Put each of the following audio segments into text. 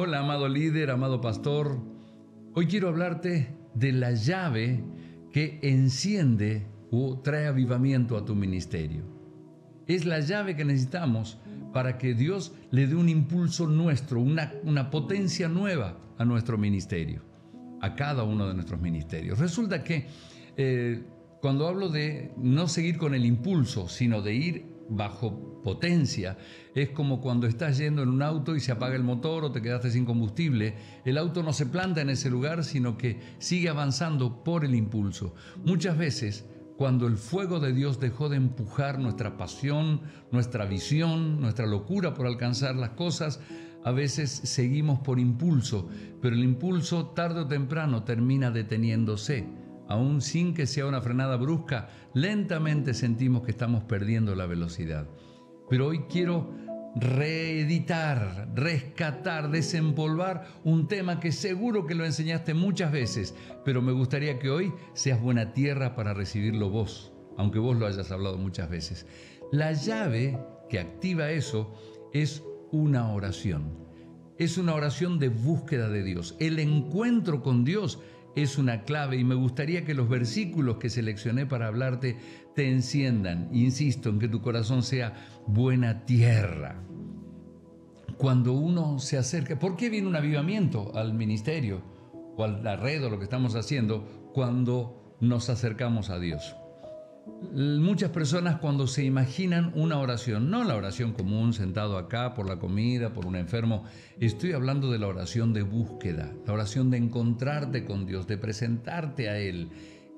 Hola, amado líder, amado pastor. Hoy quiero hablarte de la llave que enciende o trae avivamiento a tu ministerio. Es la llave que necesitamos para que Dios le dé un impulso nuestro, una, una potencia nueva a nuestro ministerio, a cada uno de nuestros ministerios. Resulta que eh, cuando hablo de no seguir con el impulso, sino de ir bajo potencia. Es como cuando estás yendo en un auto y se apaga el motor o te quedaste sin combustible. El auto no se planta en ese lugar, sino que sigue avanzando por el impulso. Muchas veces, cuando el fuego de Dios dejó de empujar nuestra pasión, nuestra visión, nuestra locura por alcanzar las cosas, a veces seguimos por impulso, pero el impulso tarde o temprano termina deteniéndose aún sin que sea una frenada brusca, lentamente sentimos que estamos perdiendo la velocidad. Pero hoy quiero reeditar, rescatar, desempolvar un tema que seguro que lo enseñaste muchas veces, pero me gustaría que hoy seas buena tierra para recibirlo vos, aunque vos lo hayas hablado muchas veces. La llave que activa eso es una oración. Es una oración de búsqueda de Dios. El encuentro con Dios es una clave y me gustaría que los versículos que seleccioné para hablarte te enciendan. Insisto en que tu corazón sea buena tierra. Cuando uno se acerca, ¿por qué viene un avivamiento al ministerio o a la red o lo que estamos haciendo cuando nos acercamos a Dios? Muchas personas cuando se imaginan una oración, no la oración común sentado acá por la comida, por un enfermo, estoy hablando de la oración de búsqueda, la oración de encontrarte con Dios, de presentarte a Él.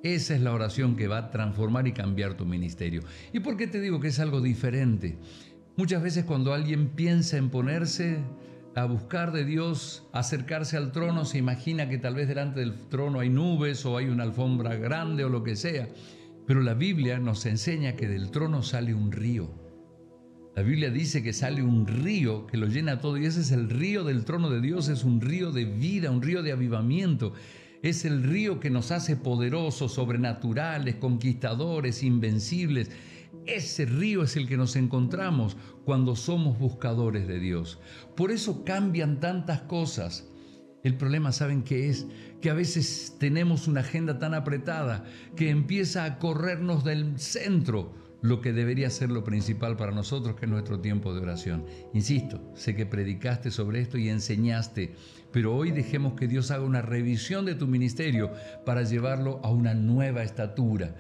Esa es la oración que va a transformar y cambiar tu ministerio. ¿Y por qué te digo que es algo diferente? Muchas veces cuando alguien piensa en ponerse a buscar de Dios, acercarse al trono, se imagina que tal vez delante del trono hay nubes o hay una alfombra grande o lo que sea. Pero la Biblia nos enseña que del trono sale un río. La Biblia dice que sale un río que lo llena todo y ese es el río del trono de Dios, es un río de vida, un río de avivamiento. Es el río que nos hace poderosos, sobrenaturales, conquistadores, invencibles. Ese río es el que nos encontramos cuando somos buscadores de Dios. Por eso cambian tantas cosas. El problema, ¿saben qué es? Que a veces tenemos una agenda tan apretada que empieza a corrernos del centro lo que debería ser lo principal para nosotros, que es nuestro tiempo de oración. Insisto, sé que predicaste sobre esto y enseñaste, pero hoy dejemos que Dios haga una revisión de tu ministerio para llevarlo a una nueva estatura.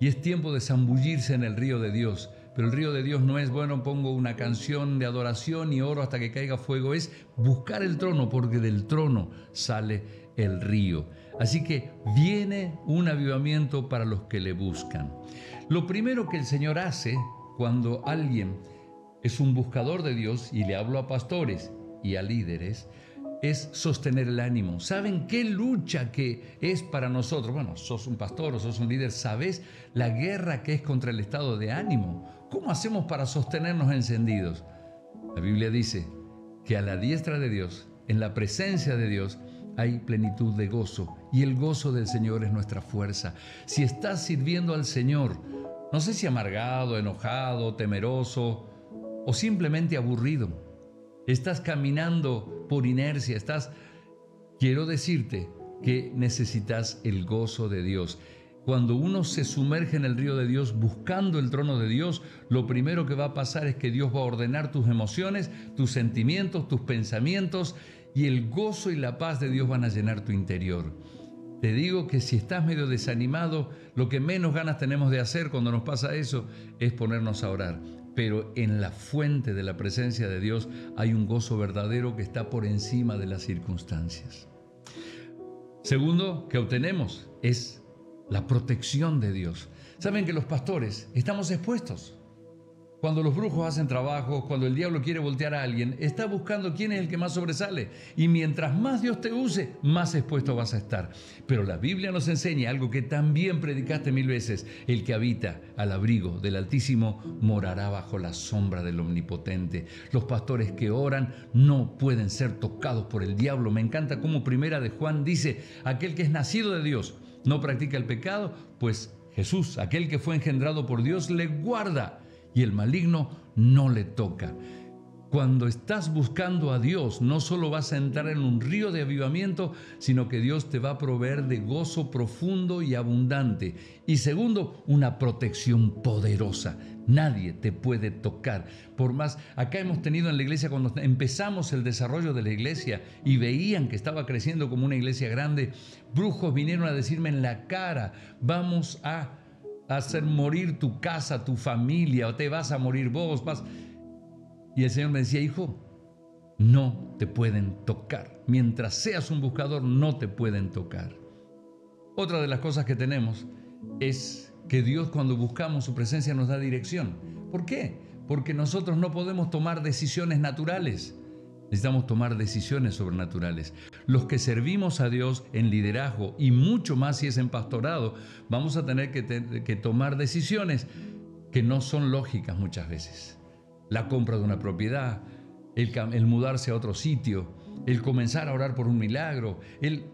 Y es tiempo de zambullirse en el río de Dios pero el río de Dios no es, bueno, pongo una canción de adoración y oro hasta que caiga fuego. Es buscar el trono, porque del trono sale el río. Así que viene un avivamiento para los que le buscan. Lo primero que el Señor hace cuando alguien es un buscador de Dios, y le hablo a pastores y a líderes, es sostener el ánimo. ¿Saben qué lucha que es para nosotros? Bueno, sos un pastor o sos un líder, sabes la guerra que es contra el estado de ánimo. ¿Cómo hacemos para sostenernos encendidos? La Biblia dice que a la diestra de Dios, en la presencia de Dios, hay plenitud de gozo y el gozo del Señor es nuestra fuerza. Si estás sirviendo al Señor, no sé si amargado, enojado, temeroso o simplemente aburrido, estás caminando por inercia, estás... Quiero decirte que necesitas el gozo de Dios. Cuando uno se sumerge en el río de Dios buscando el trono de Dios, lo primero que va a pasar es que Dios va a ordenar tus emociones, tus sentimientos, tus pensamientos y el gozo y la paz de Dios van a llenar tu interior. Te digo que si estás medio desanimado, lo que menos ganas tenemos de hacer cuando nos pasa eso es ponernos a orar pero en la fuente de la presencia de Dios hay un gozo verdadero que está por encima de las circunstancias. Segundo, que obtenemos es la protección de Dios. Saben que los pastores estamos expuestos. Cuando los brujos hacen trabajo, cuando el diablo quiere voltear a alguien, está buscando quién es el que más sobresale. Y mientras más Dios te use, más expuesto vas a estar. Pero la Biblia nos enseña algo que también predicaste mil veces. El que habita al abrigo del Altísimo morará bajo la sombra del Omnipotente. Los pastores que oran no pueden ser tocados por el diablo. Me encanta cómo primera de Juan dice, aquel que es nacido de Dios no practica el pecado, pues Jesús, aquel que fue engendrado por Dios, le guarda y el maligno no le toca. Cuando estás buscando a Dios, no solo vas a entrar en un río de avivamiento, sino que Dios te va a proveer de gozo profundo y abundante. Y segundo, una protección poderosa. Nadie te puede tocar. Por más, acá hemos tenido en la iglesia, cuando empezamos el desarrollo de la iglesia y veían que estaba creciendo como una iglesia grande, brujos vinieron a decirme en la cara, vamos a hacer morir tu casa, tu familia, o te vas a morir vos, vas... Y el Señor me decía, hijo, no te pueden tocar. Mientras seas un buscador, no te pueden tocar. Otra de las cosas que tenemos es que Dios cuando buscamos su presencia nos da dirección. ¿Por qué? Porque nosotros no podemos tomar decisiones naturales. Necesitamos tomar decisiones sobrenaturales. Los que servimos a Dios en liderazgo y mucho más si es en pastorado, vamos a tener que, tomar decisiones que no son lógicas muchas veces la compra de una propiedad, el, mudarse a otro sitio, el comenzar a orar por un milagro, el...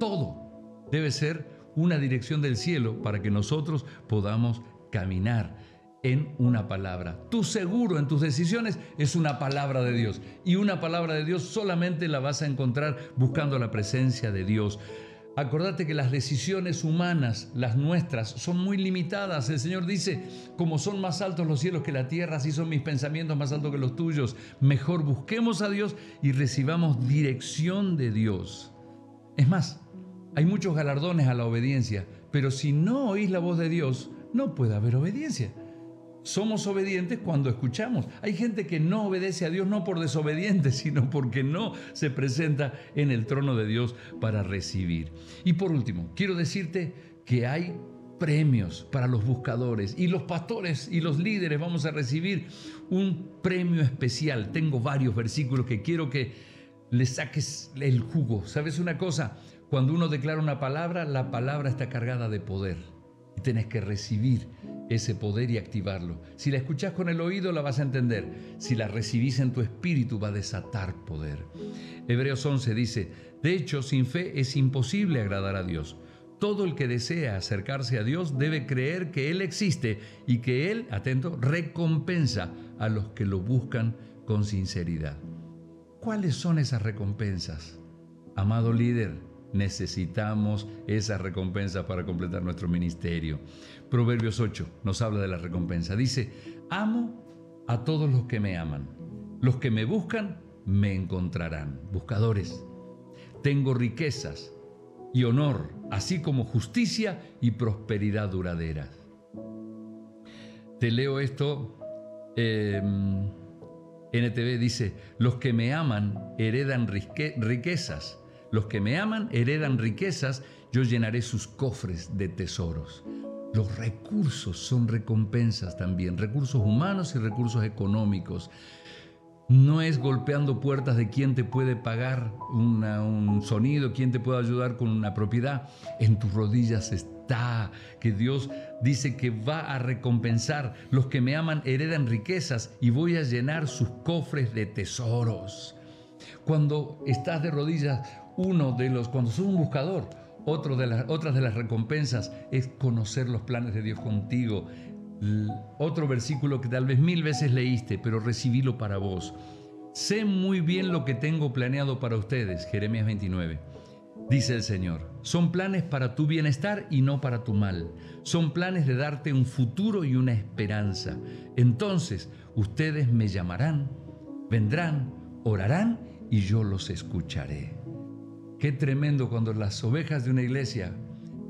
Todo debe ser una dirección del cielo para que nosotros podamos caminar en una palabra. Tu seguro en tus decisiones es una palabra de Dios. Y una palabra de Dios solamente la vas a encontrar buscando la presencia de Dios. Acordate que las decisiones humanas, las nuestras, son muy limitadas. El Señor dice, como son más altos los cielos que la tierra, así son mis pensamientos más altos que los tuyos. Mejor busquemos a Dios y recibamos dirección de Dios. Es más, hay muchos galardones a la obediencia, pero si no oís la voz de Dios, no puede haber obediencia. Somos obedientes cuando escuchamos. Hay gente que no obedece a Dios no por desobediente, sino porque no se presenta en el trono de Dios para recibir. Y por último, quiero decirte que hay premios para los buscadores y los pastores y los líderes vamos a recibir un premio especial. Tengo varios versículos que quiero que le saques el jugo. ¿Sabes una cosa? Cuando uno declara una palabra, la palabra está cargada de poder y tienes que recibir ese poder y activarlo. Si la escuchas con el oído la vas a entender. Si la recibís en tu espíritu va a desatar poder. Hebreos 11 dice, de hecho, sin fe es imposible agradar a Dios. Todo el que desea acercarse a Dios debe creer que Él existe y que Él, atento, recompensa a los que lo buscan con sinceridad. ¿Cuáles son esas recompensas? Amado líder, necesitamos esa recompensa para completar nuestro ministerio. Proverbios 8 nos habla de la recompensa. Dice, amo a todos los que me aman. Los que me buscan, me encontrarán. Buscadores. Tengo riquezas y honor, así como justicia y prosperidad duradera. Te leo esto. Em, NTV dice, los que me aman heredan riquezas los que me aman heredan riquezas, yo llenaré sus cofres de tesoros. Los recursos son recompensas también, recursos humanos y recursos económicos. No es golpeando puertas de quién te puede pagar un sonido, quién te puede ayudar con una propiedad. En tus rodillas está que Dios dice que va a recompensar. Los que me aman heredan riquezas y voy a llenar sus cofres de tesoros. Cuando estás de rodillas, uno de los, cuando sos un buscador, otro de las, otras de las recompensas es conocer los planes de Dios contigo. otro versículo que tal vez mil veces leíste, pero recibílo para vos. Sé muy bien lo que tengo planeado para ustedes, Jeremías 29. Dice el Señor, son planes para tu bienestar y no para tu mal. Son planes de darte un futuro y una esperanza. Entonces ustedes me llamarán, vendrán, orarán y yo los escucharé. Qué tremendo cuando las ovejas de una iglesia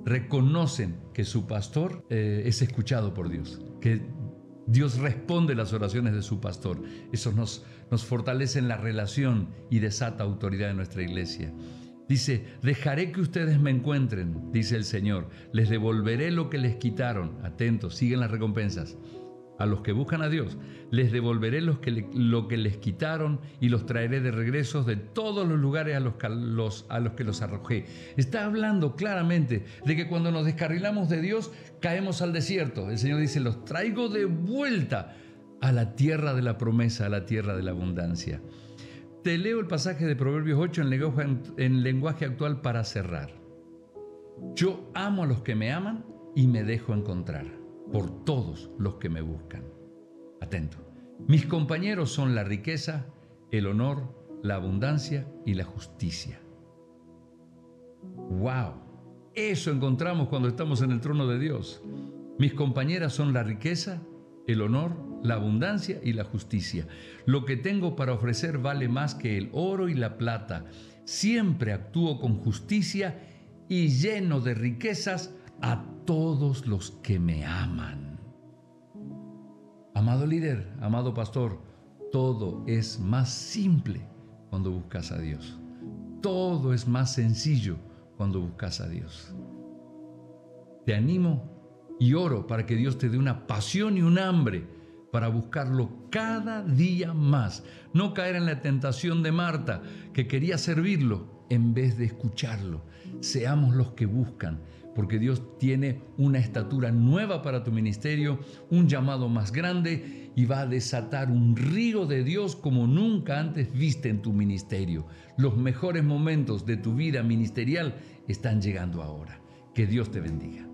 reconocen que su pastor eh, es escuchado por Dios, que Dios responde las oraciones de su pastor. Eso nos, nos fortalece en la relación y desata autoridad en nuestra iglesia. Dice, dejaré que ustedes me encuentren, dice el Señor, les devolveré lo que les quitaron. Atentos, siguen las recompensas a los que buscan a Dios, les devolveré los que lo que les quitaron y los traeré de regreso de todos los lugares a los, que los arrojé. Está hablando claramente de que cuando nos descarrilamos de Dios, caemos al desierto. El Señor dice, los traigo de vuelta a la tierra de la promesa, a la tierra de la abundancia. Te leo el pasaje de Proverbios 8 en en lenguaje actual para cerrar. Yo amo a los que me aman y me dejo encontrar por todos los que me buscan. Atento. Mis compañeros son la riqueza, el honor, la abundancia y la justicia. ¡Wow! Eso encontramos cuando estamos en el trono de Dios. Mis compañeras son la riqueza, el honor, la abundancia y la justicia. Lo que tengo para ofrecer vale más que el oro y la plata. Siempre actúo con justicia y lleno de riquezas a todos los que me aman. Amado líder, amado pastor, todo es más simple cuando buscas a Dios. Todo es más sencillo cuando buscas a Dios. Te animo y oro para que Dios te dé una pasión y un hambre para buscarlo cada día más. No caer en la tentación de Marta, que quería servirlo en vez de escucharlo. Seamos los que buscan, porque Dios tiene una estatura nueva para tu ministerio, un llamado más grande y va a desatar un río de Dios como nunca antes viste en tu ministerio. Los mejores momentos de tu vida ministerial están llegando ahora. Que Dios te bendiga.